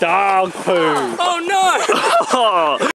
Dog poo. Oh no!